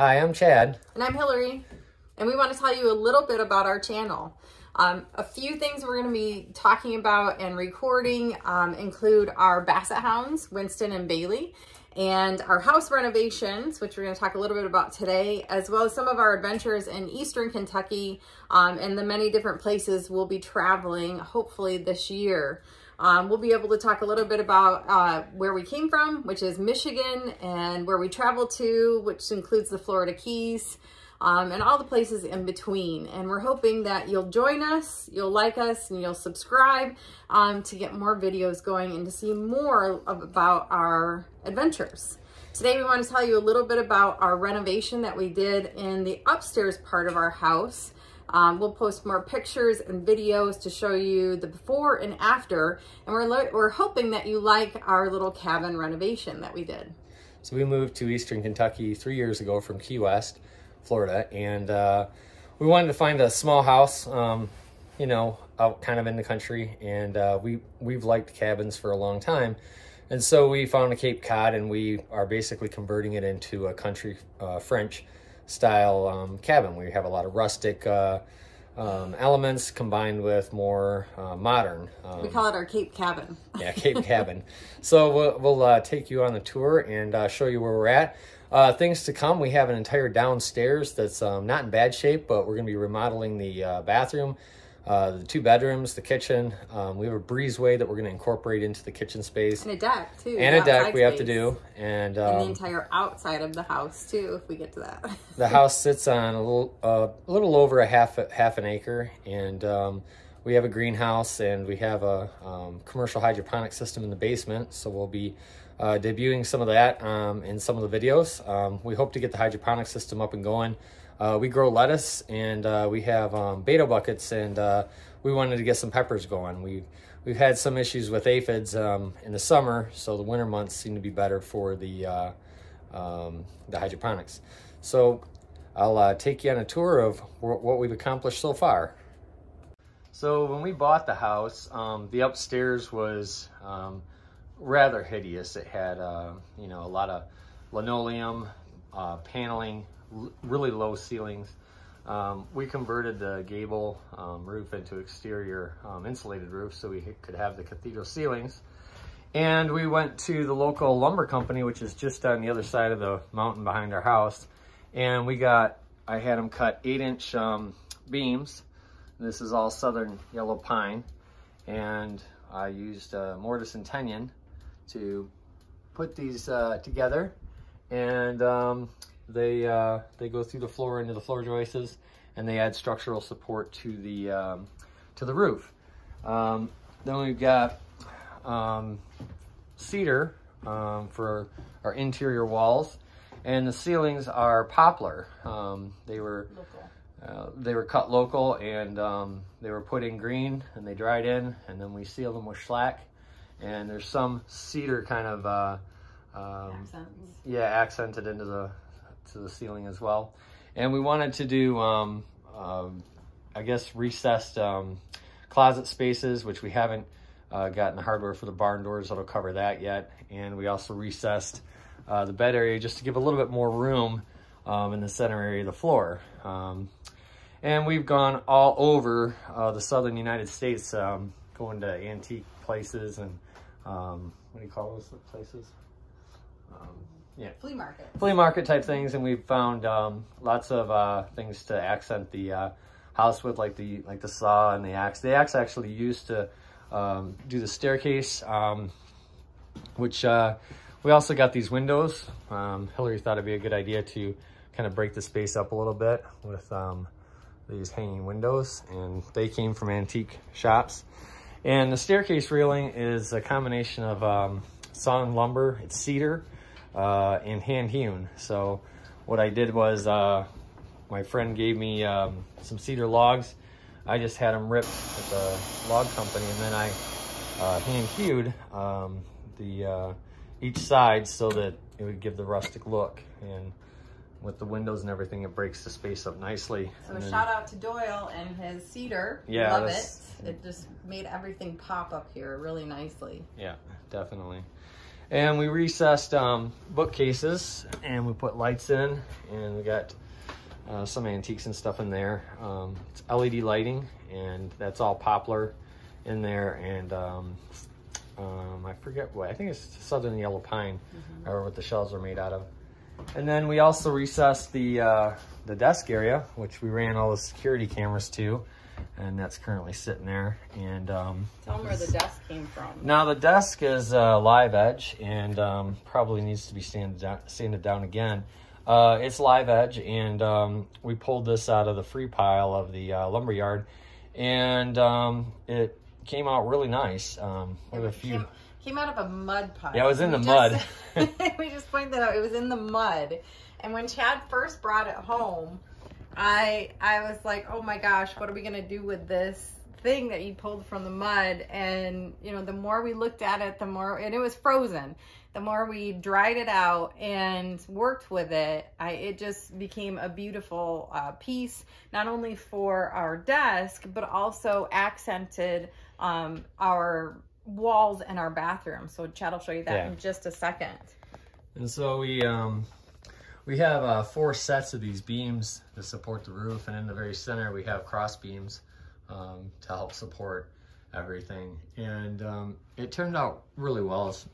Hi, I'm Chad. And I'm Hilary. And we want to tell you a little bit about our channel. Um, a few things we're going to be talking about and recording um, include our Basset Hounds, Winston and Bailey, and our house renovations, which we're going to talk a little bit about today, as well as some of our adventures in Eastern Kentucky um, and the many different places we'll be traveling, hopefully this year. Um, we'll be able to talk a little bit about uh, where we came from, which is Michigan, and where we traveled to, which includes the Florida Keys, um, and all the places in between. And we're hoping that you'll join us, you'll like us, and you'll subscribe um, to get more videos going and to see more of, about our adventures. Today we want to tell you a little bit about our renovation that we did in the upstairs part of our house. Um, we'll post more pictures and videos to show you the before and after. And we're, we're hoping that you like our little cabin renovation that we did. So we moved to Eastern Kentucky three years ago from Key West. Florida, and uh, we wanted to find a small house, um, you know, out kind of in the country, and uh, we we've liked cabins for a long time, and so we found a Cape Cod, and we are basically converting it into a country uh, French style um, cabin. We have a lot of rustic. Uh, um, elements combined with more uh, modern. Um, we call it our Cape Cabin. yeah, Cape Cabin. So we'll, we'll uh, take you on the tour and uh, show you where we're at. Uh, things to come, we have an entire downstairs that's um, not in bad shape, but we're going to be remodeling the uh, bathroom, uh, the two bedrooms, the kitchen. Um, we have a breezeway that we're going to incorporate into the kitchen space. And a deck, too. And a deck we have to do. And, um, and the entire outside of the house, too, if we get to that. the house sits on a little, uh, a little over a half, half an acre. And um, we have a greenhouse and we have a um, commercial hydroponic system in the basement. So we'll be uh, debuting some of that um, in some of the videos. Um, we hope to get the hydroponic system up and going. Uh, we grow lettuce and uh, we have um, Bato buckets and uh, we wanted to get some peppers going. We've, we've had some issues with aphids um, in the summer, so the winter months seem to be better for the, uh, um, the hydroponics. So I'll uh, take you on a tour of what we've accomplished so far. So when we bought the house, um, the upstairs was rather hideous. It had, uh, you know, a lot of linoleum, paneling, really low ceilings. Um, we converted the gable um, roof into exterior um, insulated roof so we could have the cathedral ceilings. And we went to the local lumber company, which is just on the other side of the mountain behind our house. And we got, I had them cut eight inch um, beams. This is all southern yellow pine. And I used uh, mortise and tenon to put these uh, together and um, they uh, they go through the floor into the floor joists and they add structural support to the um, to the roof. Um, then we've got um, cedar um, for our interior walls and the ceilings are poplar. Um, they were uh, they were cut local and they were put in green and they dried in and then we sealed them with shellac and there's some cedar kind of uh, um, yeah accented into the to the ceiling as well. And we wanted to do um, um, I guess recessed um, closet spaces, which we haven't uh, gotten the hardware for the barn doors that'll cover that yet. And we also recessed uh, the bed area just to give a little bit more room um, in the center area of the floor. Um, and we've gone all over uh, the southern United States, um, going to antique places and what do you call those places? Um, yeah. Flea market. Flea market type things, and we've found um, lots of uh, things to accent the uh, house with, like the like the saw and the axe. The axe actually used to um, do the staircase, um, which uh, we also got these windows. Um, Hilary thought it'd be a good idea to kind of break the space up a little bit with um, these hanging windows, and they came from antique shops. And the staircase railing is a combination of um, sawn lumber, it's cedar, uh, and hand hewn. So what I did was uh, my friend gave me um, some cedar logs. I just had them ripped at the log company and then I uh, hand hewed um, the uh, each side so that it would give the rustic look. And with the windows and everything, it breaks the space up nicely. So a shout out to Doyle and his cedar. Yeah, love it. It just made everything pop up here really nicely. Yeah, definitely. And we recessed um, bookcases and we put lights in and we got uh, some antiques and stuff in there. Um, it's LED lighting and that's all poplar in there and um, um, I forget what, I think it's Southern Yellow Pine mm -hmm. or what the shelves are made out of. And then we also recessed the, uh, the desk area, which we ran all the security cameras to and that's currently sitting there. And um, tell them where the desk came from. Now the desk is uh, live edge and um, probably needs to be sanded down, sanded down again. Uh, it's live edge, and um, we pulled this out of the free pile of the uh, lumber yard, and um, it came out really nice um, with a few. Came, came, out of a mud pile. Yeah, it was in we the just, mud. we just pointed that out. It was in the mud, and when Chad first brought it home I I was like, oh my gosh, what are we gonna do with this thing that you pulled from the mud? And you know, the more we looked at it, the more and it was frozen. The more we dried it out and worked with it, I it just became a beautiful uh, piece, not only for our desk but also accented um, our walls and our bathroom. So Chad will show you that yeah. in just a second. And so we um, we have uh, four sets of these beams to support the roof, and in the very center we have cross beams um, to help support everything. And um, it turned out really well as,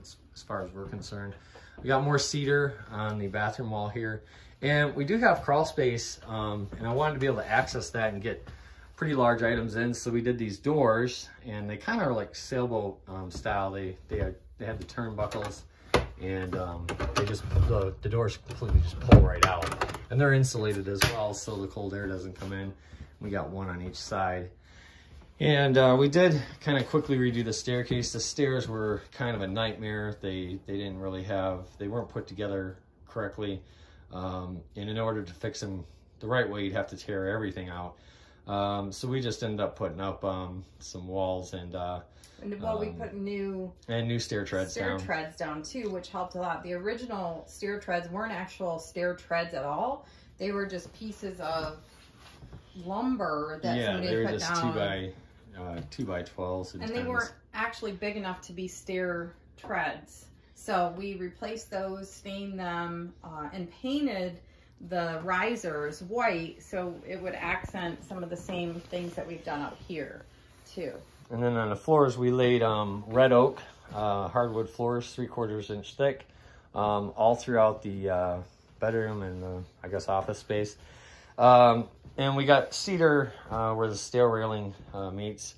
as, as far as we're concerned. We got more cedar on the bathroom wall here. And we do have crawl space, um, and I wanted to be able to access that and get pretty large items in. So we did these doors, and they kind of are like sailboat um, style. They they had, they had the turnbuckles and um, they just the, the doors completely just pull right out. And they're insulated as well so the cold air doesn't come in. We got one on each side. And uh, we did kind of quickly redo the staircase. The stairs were kind of a nightmare. They they didn't really have they weren't put together correctly. Um, and in order to fix them the right way you'd have to tear everything out. Um, so we just ended up putting up um, some walls and uh, and well, um, we put new and new stair treads stair down. treads down too, which helped a lot. The original stair treads weren't actual stair treads at all; they were just pieces of lumber that yeah, somebody they were put just down. two by uh, two by twelves, and, and they weren't actually big enough to be stair treads. So we replaced those, stained them, uh, and painted the risers white so it would accent some of the same things that we've done up here too. And then on the floors, we laid um, red oak uh, hardwood floors, three quarters inch thick, um, all throughout the uh, bedroom and the, I guess, office space. Um, and we got cedar uh, where the steel railing uh, meets.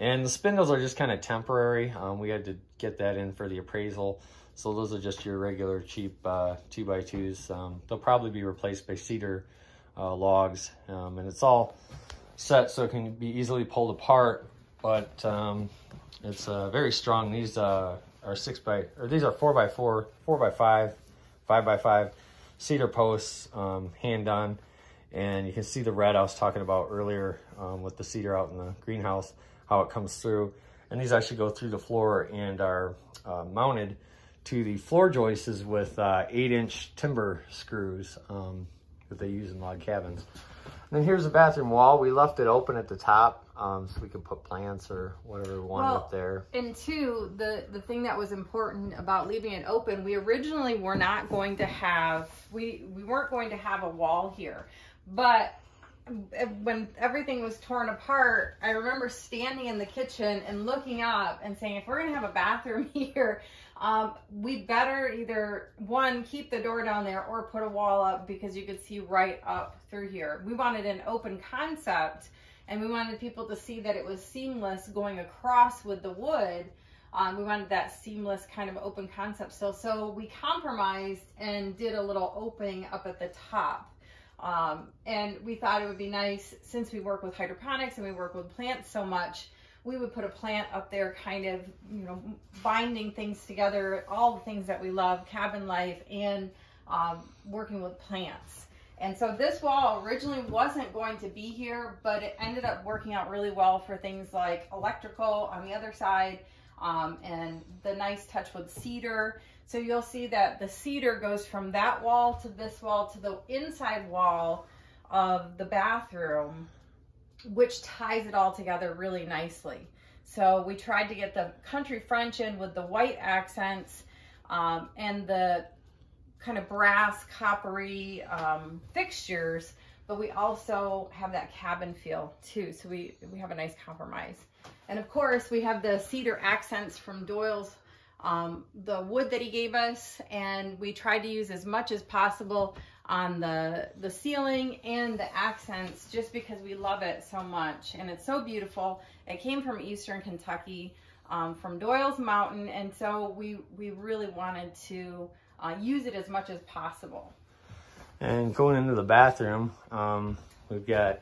And the spindles are just kind of temporary. Um, we had to get that in for the appraisal. So those are just your regular cheap uh, two by twos. Um, they'll probably be replaced by cedar logs. Um, and it's all set so it can be easily pulled apart but um, it's uh, very strong. These uh, are six by, or these are four by four, four by five, five by five cedar posts, um, hand done. And you can see the red I was talking about earlier um, with the cedar out in the greenhouse, how it comes through. And these actually go through the floor and are uh, mounted to the floor joists with uh, eight inch timber screws um, that they use in log cabins. And then here's the bathroom wall. We left it open at the top um, so we could put plants or whatever we want well, up there. And two, the, the thing that was important about leaving it open, we originally were not going to have, we, we weren't going to have a wall here. But when everything was torn apart, I remember standing in the kitchen and looking up and saying, if we're going to have a bathroom here, um, we better either one keep the door down there or put a wall up because you could see right up through here. We wanted an open concept and we wanted people to see that it was seamless going across with the wood. Um, we wanted that seamless kind of open concept So, So we compromised and did a little opening up at the top. Um, and we thought it would be nice since we work with hydroponics and we work with plants so much we would put a plant up there kind of, you know, binding things together, all the things that we love, cabin life and um, working with plants. And so this wall originally wasn't going to be here, but it ended up working out really well for things like electrical on the other side um, and the nice touch with cedar. So you'll see that the cedar goes from that wall to this wall to the inside wall of the bathroom which ties it all together really nicely. So we tried to get the country French in with the white accents um, and the kind of brass coppery um, fixtures, but we also have that cabin feel too. So we, we have a nice compromise. And of course we have the cedar accents from Doyle's, um, the wood that he gave us. And we tried to use as much as possible on the, the ceiling and the accents just because we love it so much. And it's so beautiful. It came from Eastern Kentucky, um, from Doyle's Mountain. And so we, we really wanted to uh, use it as much as possible. And going into the bathroom, um, we've got,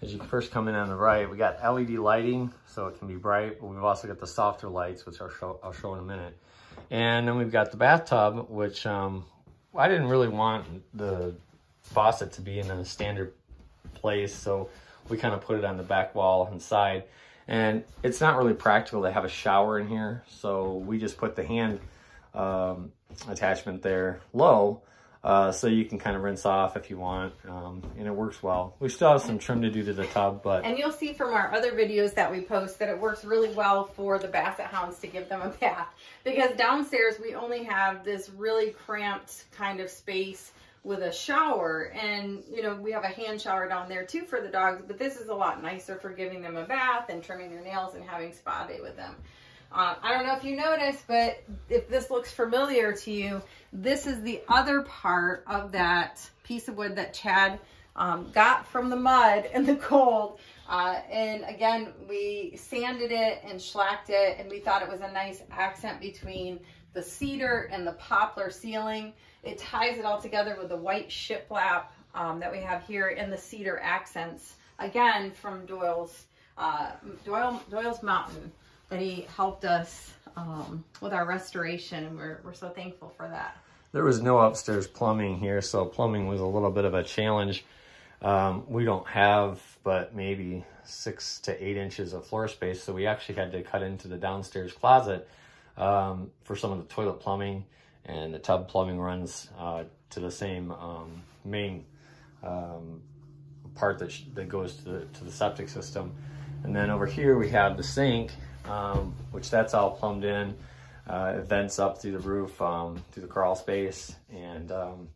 as you first come in on the right, we got LED lighting, so it can be bright. But we've also got the softer lights, which I'll show, I'll show in a minute. And then we've got the bathtub, which um, I didn't really want the faucet to be in a standard place, so we kind of put it on the back wall inside. And it's not really practical to have a shower in here, so we just put the hand um, attachment there low, uh, so you can kind of rinse off if you want, um, and it works well. We still have some trim to do to the tub, but... And you'll see from our other videos that we post that it works really well for the Basset Hounds to give them a bath. Because downstairs we only have this really cramped kind of space with a shower and you know we have a hand shower down there too for the dogs but this is a lot nicer for giving them a bath and trimming their nails and having spa day with them uh, I don't know if you noticed, but if this looks familiar to you, this is the other part of that piece of wood that Chad um, got from the mud and the cold. Uh, and again, we sanded it and shellacked it, and we thought it was a nice accent between the cedar and the poplar ceiling. It ties it all together with the white shiplap um, that we have here and the cedar accents, again, from Doyle's, uh, Doyle, Doyle's Mountain he helped us um, with our restoration. And we're, we're so thankful for that. There was no upstairs plumbing here, so plumbing was a little bit of a challenge. Um, we don't have but maybe six to eight inches of floor space, so we actually had to cut into the downstairs closet um, for some of the toilet plumbing, and the tub plumbing runs uh, to the same um, main um, part that, that goes to the, to the septic system. And then over here we have the sink, um, which that's all plumbed in. Uh, it vents up through the roof, um, through the crawl space. And, um,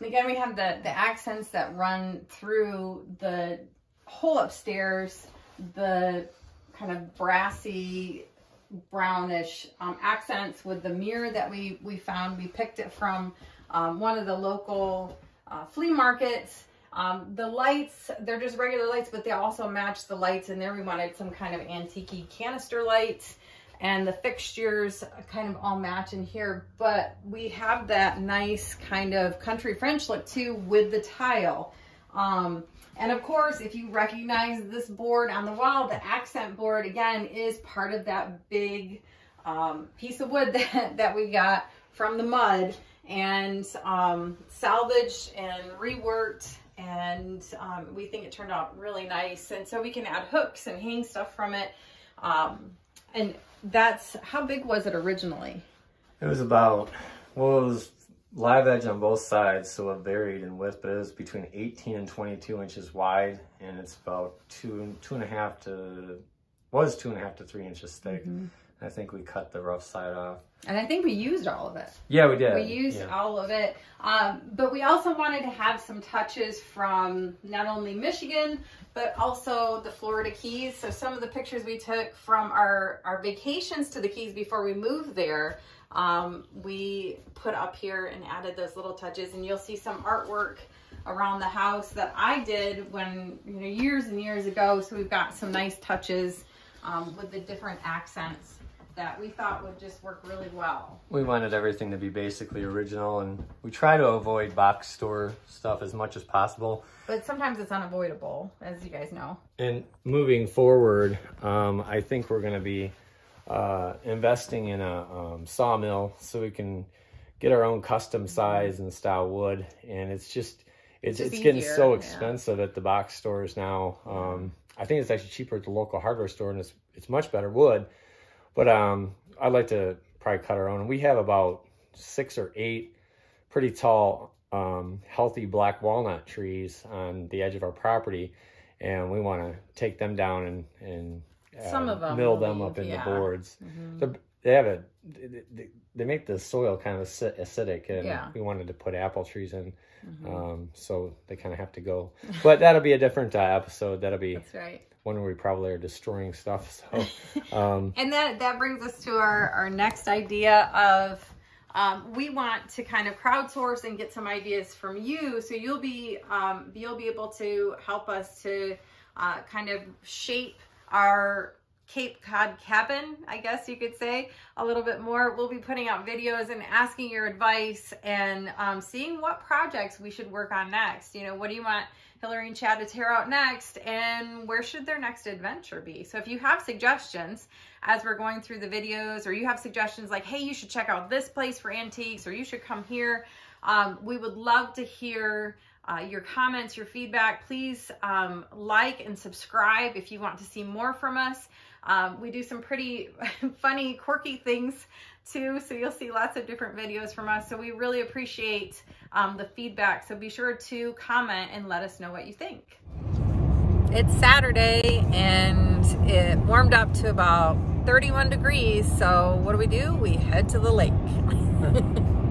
again, we have the, the accents that run through the whole upstairs, the kind of brassy, brownish um, accents with the mirror that we, we found. We picked it from um, one of the local uh, flea markets. Um, the lights, they're just regular lights, but they also match the lights in there. We wanted some kind of antique canister lights and the fixtures kind of all match in here, but we have that nice kind of country French look too with the tile. Um, and of course, if you recognize this board on the wall, the accent board again is part of that big um, piece of wood that, that we got from the mud and um, salvaged and reworked and um, we think it turned out really nice. And so we can add hooks and hang stuff from it. Um, and that's, how big was it originally? It was about, well, it was live edge on both sides, so it varied in width, but it was between 18 and 22 inches wide, and it's about two, two and a half to, was two and a half to three inches thick. Mm -hmm. I think we cut the rough side off. And I think we used all of it. Yeah, we did. We used yeah. all of it. Um, but we also wanted to have some touches from not only Michigan, but also the Florida Keys. So some of the pictures we took from our, our vacations to the Keys before we moved there, um, we put up here and added those little touches. And you'll see some artwork around the house that I did when, you know, years and years ago. So we've got some nice touches um, with the different accents that we thought would just work really well. We wanted everything to be basically original and we try to avoid box store stuff as much as possible. But sometimes it's unavoidable, as you guys know. And moving forward, um, I think we're going to be uh, investing in a um, sawmill so we can get our own custom size and style wood. And it's just, it's, it's getting so expensive yeah. at the box stores now. Um, I think it's actually cheaper at the local hardware store and it's, it's much better wood. But um, I'd like to probably cut our own. We have about six or eight pretty tall, um, healthy black walnut trees on the edge of our property. And we want to take them down and, and Some uh, of them mill them leave, up into yeah. boards. Mhm. The- They have a they- they, make the soil kind of acidic, and Yeah. we wanted to put apple trees in, Mhm. um, so they kind of have to go. But that'll be a different uh, episode. That'll be That's right. One where we probably are destroying stuff. So, um, And that that brings us to our our next idea of um, we want to kind of crowdsource and get some ideas from you, so you'll be um, you'll be able to help us to uh, kind of shape our Cape Cod cabin, I guess you could say, a little bit more. We'll be putting out videos and asking your advice and um, seeing what projects we should work on next. You know, what do you want Hilary and Chad to tear out next and where should their next adventure be? So if you have suggestions as we're going through the videos or you have suggestions like, hey, you should check out this place for antiques or you should come here, um, we would love to hear uh, your comments, your feedback. Please um, like and subscribe if you want to see more from us. Um, we do some pretty funny, quirky things too, so you'll see lots of different videos from us. So we really appreciate um, the feedback. So be sure to comment and let us know what you think. It's Saturday and it warmed up to about 31 degrees. So what do we do? We head to the lake.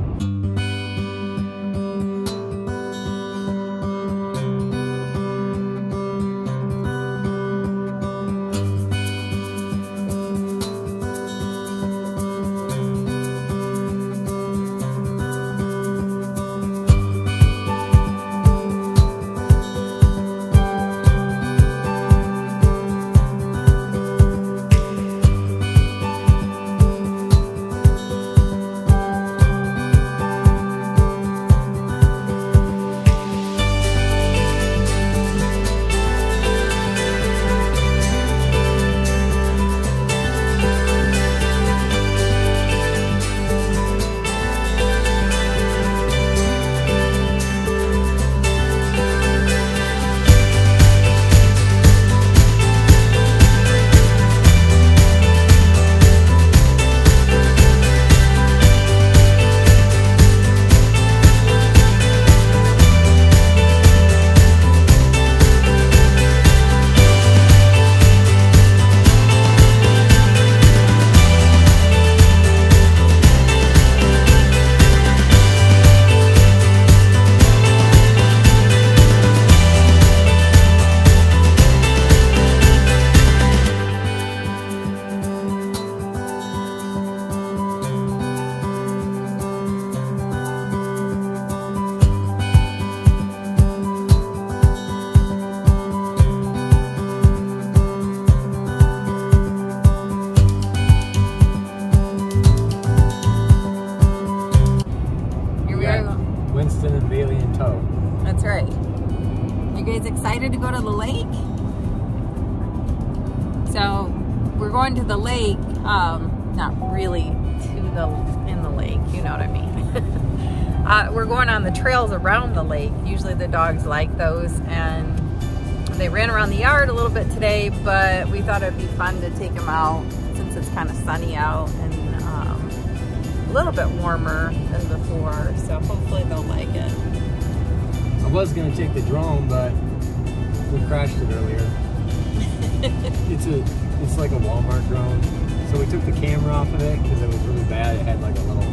like those and they ran around the yard a little bit today, but we thought it'd be fun to take them out since it's kind of sunny out and um, a little bit warmer than before. So hopefully they'll like it. I was gonna take the drone, but we crashed it earlier. it's a, it's like a Walmart drone. So we took the camera off of it because it was really bad. It had like a little,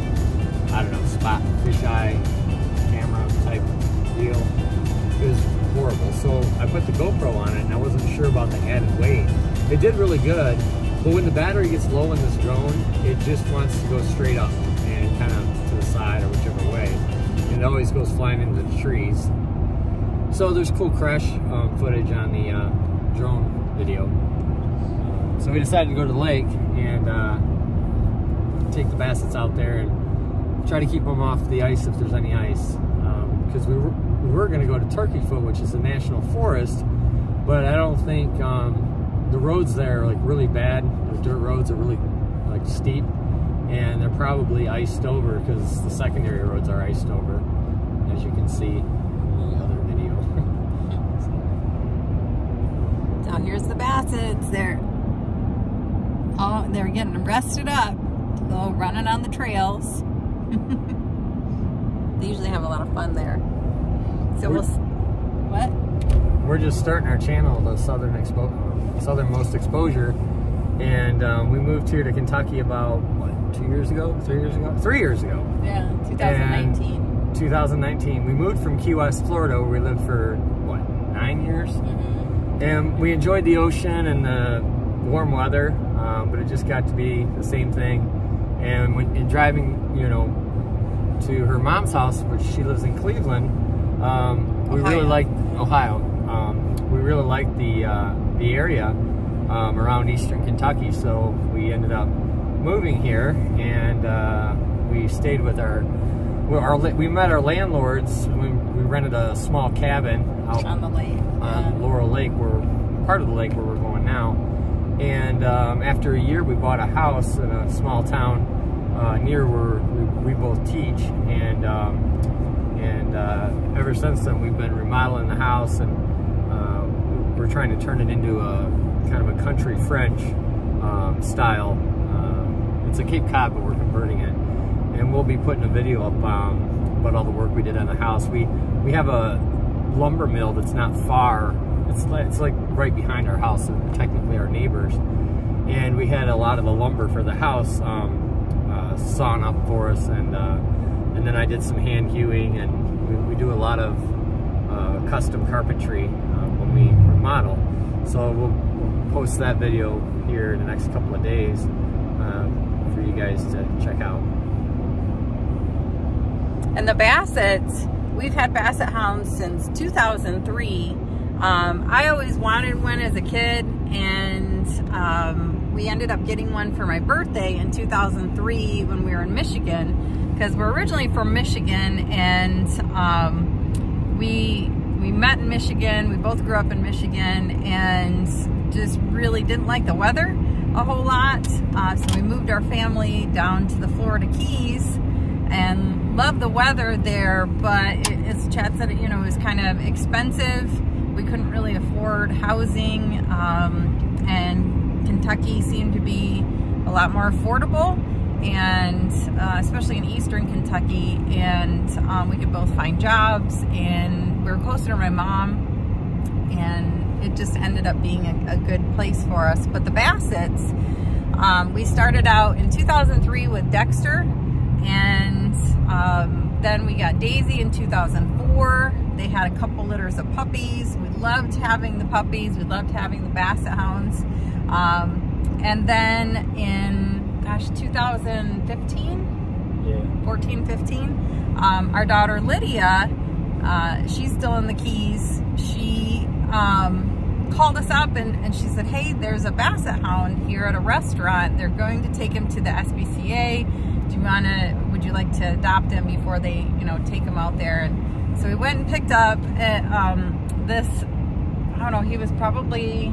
I don't know, spot fisheye camera type deal. Was horrible. So I put the GoPro on it, and I wasn't sure about the added weight. It did really good, but when the battery gets low in this drone, it just wants to go straight up and kind of to the side or whichever way. And it always goes flying into the trees. So there's cool crash um, footage on the uh, drone video. So we decided to go to the lake and uh, take the bassets out there and try to keep them off the ice if there's any ice. Because we were, we were going to go to Turkey Foot, which is a national forest, but I don't think um, the roads there are like really bad. The dirt roads are really like steep, and they're probably iced over because the secondary roads are iced over, as you can see in the other video. So here's the Bassets. They're oh, they're getting rested up to go running on the trails. they usually have a lot of fun there. So we'll. s- What? We're just starting our channel, the Southern Expo, Southernmost Exposure, And um, we moved here to Kentucky about, what, two years ago? Three years ago? Three years ago. Yeah, 2019. And 2019. We moved from Key West, Florida, where we lived for, what, nine years? Mm-hmm. And we enjoyed the ocean and the warm weather, um, but it just got to be the same thing. And when in driving, you know, to her mom's house, which she lives in Cleveland, um, we really liked Ohio. Um, we really liked the uh, the area um, around Eastern Kentucky, so we ended up moving here, and uh, we stayed with our. Well, our we met our landlords. We, we rented a small cabin out on the lake, on yeah. Laurel Lake, where part of the lake where we're going now. And um, after a year, we bought a house in a small town uh, near where we, we, both teach, and um, and uh, ever since then we've been remodeling the house, and uh, we're trying to turn it into a kind of a country French um, style. Uh, it's a Cape Cod, but we're converting it, and we'll be putting a video up um, about all the work we did on the house. We we have a lumber mill that's not far it's like, it's like right behind our house, and technically our neighbors. And we had a lot of the lumber for the house um, uh, sawn up for us, and uh, and then I did some hand hewing, and we, we do a lot of uh, custom carpentry uh, when we remodel. So we'll, we'll, post that video here in the next couple of days uh, for you guys to check out. And the Bassets, we've had Basset Hounds since 2003 um, I always wanted one as a kid and um, we ended up getting one for my birthday in 2003 when we were in Michigan because we're originally from Michigan and um, we we met in Michigan. We both grew up in Michigan and just really didn't like the weather a whole lot. Uh, so we moved our family down to the Florida Keys and love the weather there, but it, as Chad said, you know, it was kind of expensive we couldn't really afford housing um, and Kentucky seemed to be a lot more affordable and uh, especially in eastern Kentucky and um, we could both find jobs and we were closer to my mom and it just ended up being a, a good place for us but the Bassets um, we started out in 2003 with Dexter and um, then we got Daisy in 2004 they had a couple litters of puppies. We loved having the puppies. We loved having the Basset Hounds. Um, and then in, gosh, 2015? Yeah. 14, 15? Um, our daughter Lydia, uh, she's still in the Keys. She um, called us up and, and she said, hey, there's a Basset Hound here at a restaurant. They're going to take him to the SPCA. Do you want to, would you like to adopt him before they, you know, take him out there? And so we went and picked up um, this, I don't know, he was probably,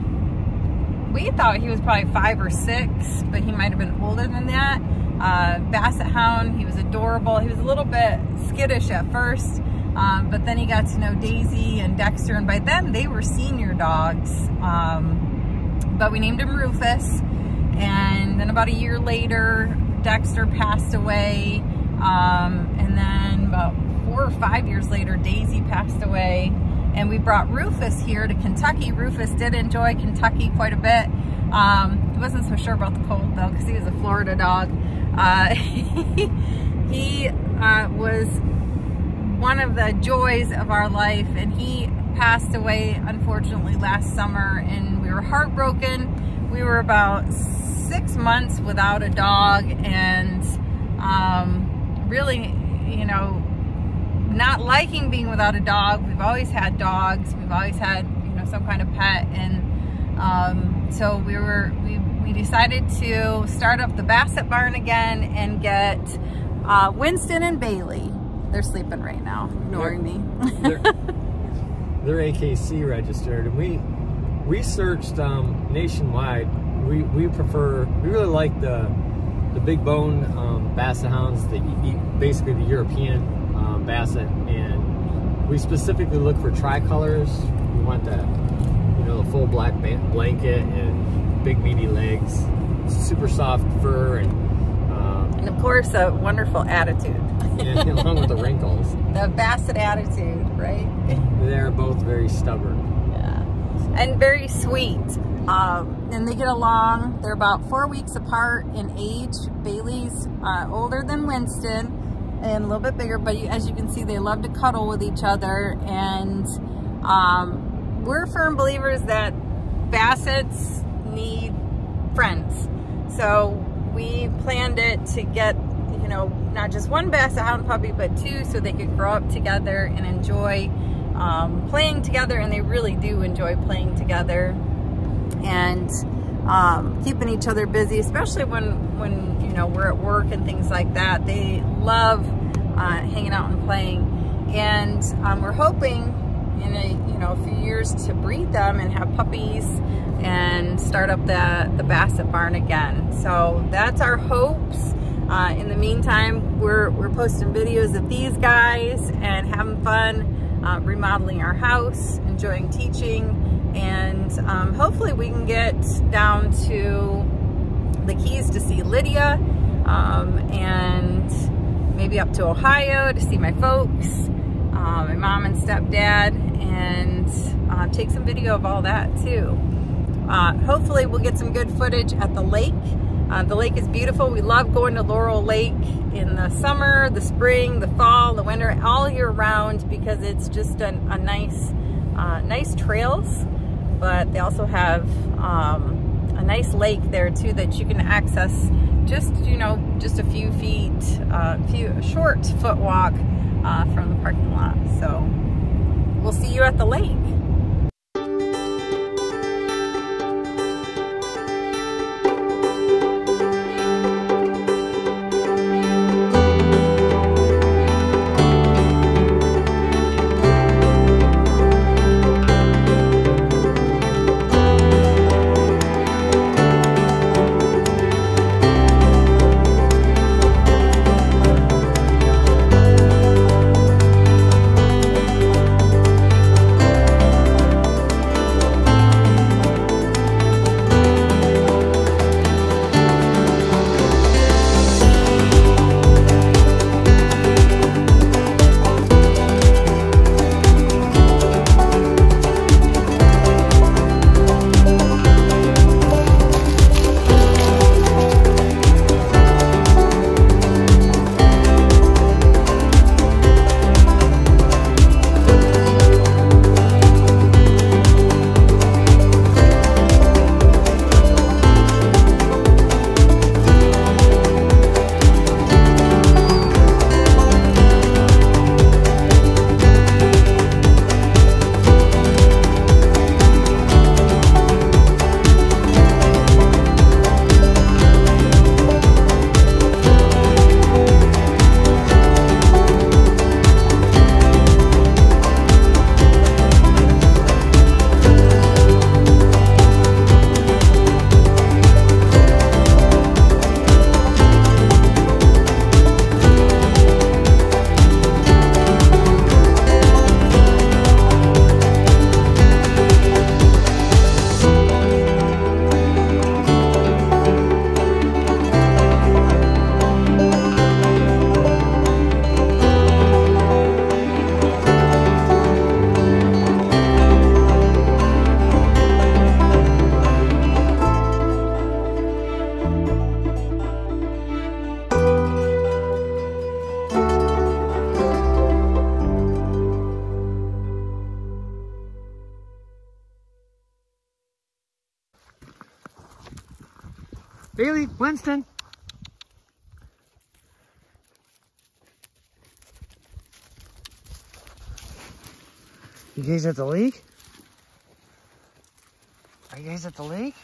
we thought he was probably five or six, but he might have been older than that. Uh, Basset Hound, he was adorable. He was a little bit skittish at first, um, but then he got to know Daisy and Dexter, and by then they were senior dogs. Um, but we named him Rufus, and then about a year later, Dexter passed away, um, and then about four or five years later, Daisy passed away and we brought Rufus here to Kentucky. Rufus did enjoy Kentucky quite a bit. Um, he wasn't so sure about the cold though because he was a Florida dog. Uh, he uh, was one of the joys of our life and he passed away unfortunately last summer and we were heartbroken. We were about six months without a dog and um, really, you know, not liking being without a dog. We've always had dogs. We've always had, you know, some kind of pet. And um, so we were, we, we decided to start up the Basset Barn again and get uh, Winston and Bailey. They're sleeping right now, ignoring they're, me. they're, they're, AKC registered. And we, we searched um, nationwide. We, we prefer, we really like the, the big bone um, Basset Hounds, the, basically the European um, basset, and we specifically look for tricolors. We want that, you know, the full black blanket and big meaty legs, super soft fur, and um, and of course a wonderful attitude. yeah, along with the wrinkles. The basset attitude, right? They're both very stubborn. Yeah. and very sweet. Um, and they get along. They're about four weeks apart in age. Bailey's uh, older than Winston and a little bit bigger, but as you can see, they love to cuddle with each other. And um, we're firm believers that Bassets need friends. So we planned it to get, you know, not just one Basset Hound puppy, but two so they could grow up together and enjoy um, playing together. And they really do enjoy playing together and um, keeping each other busy, especially when, when, you know, we're at work and things like that. They love uh, hanging out and playing. And um, we're hoping in a, you know, a few years to breed them and have puppies and start up the, the Basset barn again. So that's our hopes. Uh, in the meantime, we're, we're posting videos of these guys and having fun uh, remodeling our house, enjoying teaching, and um, hopefully we can get down to the Keys to see Lydia um, and maybe up to Ohio to see my folks, uh, my mom and stepdad, and uh, take some video of all that too. Uh, hopefully we'll get some good footage at the lake. Uh, the lake is beautiful. We love going to Laurel Lake in the summer, the spring, the fall, the winter, all year round because it's just a, a nice, uh, nice trails. But they also have um, a nice lake there too that you can access just, you know, just a few feet, uh, a few a short foot walk uh, from the parking lot. So we'll see you at the lake. Winston. You guys at the lake? Are you guys at the lake?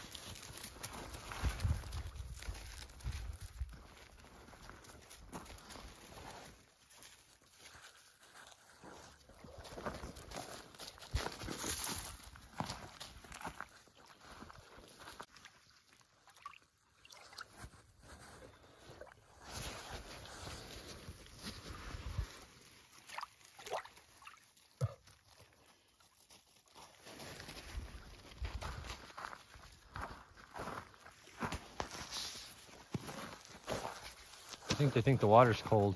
think they think the water's cold.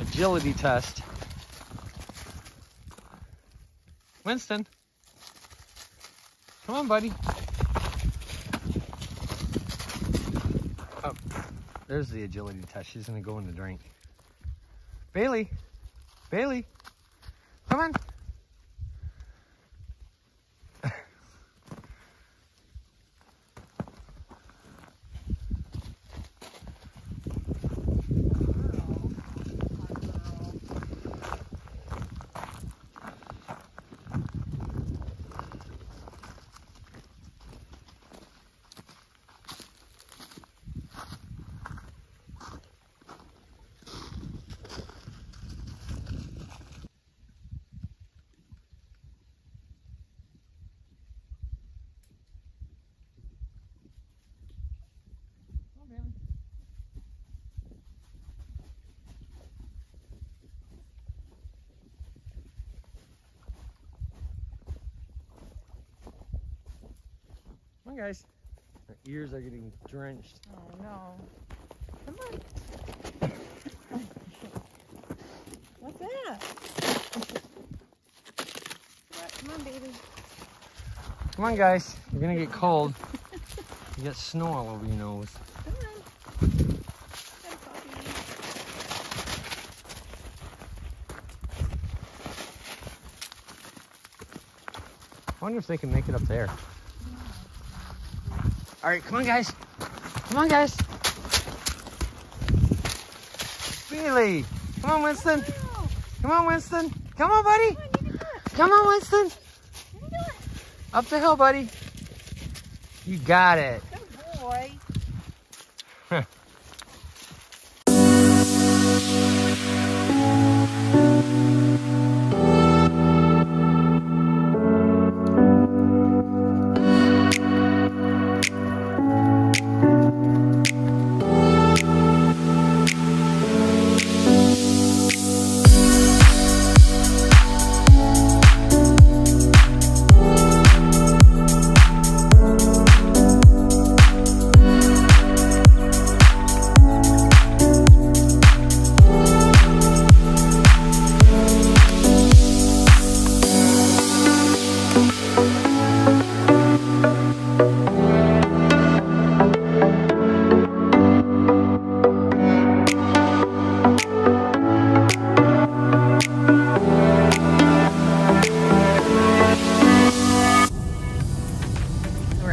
Agility test. Winston, come on, buddy. There's the agility test. She's gonna go in the drink. Bailey, Bailey, come on. Come on, guys. Our ears are getting drenched. Oh no. Come on. What's that? What? Come on, baby. Come on, guys. You're gonna get cold. You got snow all over your nose. Come on. I wonder if they can make it up there. All right, come on, guys. Come on, guys. Bailey. Come on, Winston. Come on, Winston. Come on, buddy. Come on, you can do it. Come on, Winston. You can do it. Up the hill, buddy. You got it. Good boy.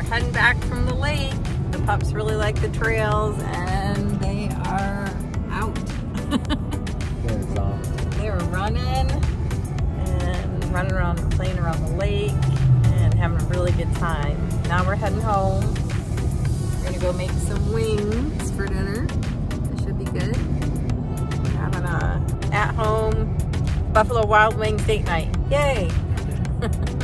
heading back from the lake. The pups really like the trails and they are out. they were running and running around, playing around the lake and having a really good time. Now we're heading home. We're gonna go make some wings for dinner. That should be good. We're having a at-home Buffalo Wild Wings date night. Yay!